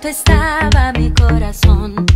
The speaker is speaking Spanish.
estaba mi corazón,